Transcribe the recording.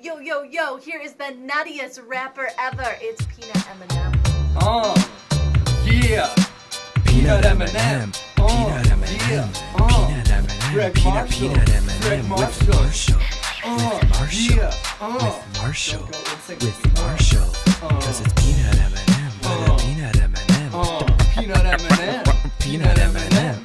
Yo, yo, yo, here is the nuttiest rapper ever. It's Peanut Eminem. Oh, yeah. Peanut Eminem. M&M, peanut M&M, peanut M&M, Greg peanut Marshall. peanut M&M Greg with Marshall. Oh, with Marshall, yeah. With Marshall, go with Marshall, cause it's peanut M&M, but a peanut M&M, peanut M&M. peanut M&M,